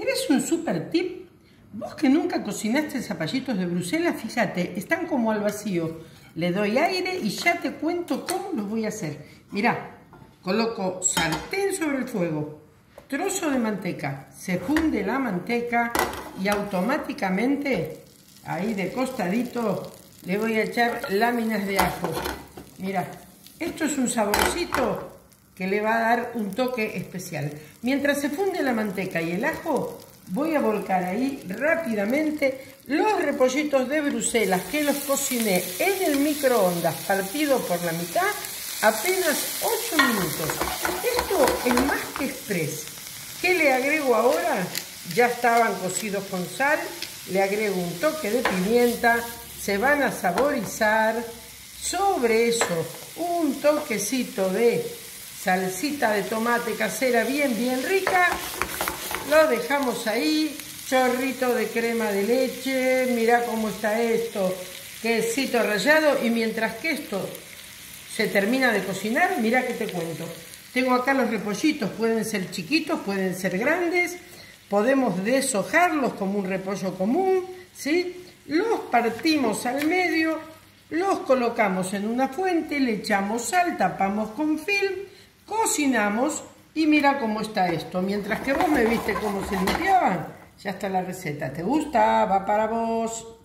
¿Querés un super tip? Vos que nunca cocinaste zapallitos de Bruselas, fíjate, están como al vacío. Le doy aire y ya te cuento cómo los voy a hacer. Mirá, coloco sartén sobre el fuego, trozo de manteca, se funde la manteca y automáticamente, ahí de costadito, le voy a echar láminas de ajo. Mirá, esto es un saborcito que le va a dar un toque especial. Mientras se funde la manteca y el ajo, voy a volcar ahí rápidamente los repollitos de Bruselas que los cociné en el microondas partido por la mitad apenas 8 minutos. Esto es más que express. ¿Qué le agrego ahora? Ya estaban cocidos con sal, le agrego un toque de pimienta, se van a saborizar. Sobre eso, un toquecito de salsita de tomate casera bien, bien rica. Lo dejamos ahí. Chorrito de crema de leche. Mira cómo está esto. Quesito rallado. Y mientras que esto se termina de cocinar, mira que te cuento. Tengo acá los repollitos. Pueden ser chiquitos, pueden ser grandes. Podemos deshojarlos como un repollo común. ¿sí? Los partimos al medio. Los colocamos en una fuente, le echamos sal, tapamos con film cocinamos y mira cómo está esto. Mientras que vos me viste cómo se limpiaban, ya está la receta. ¿Te gusta? Va para vos.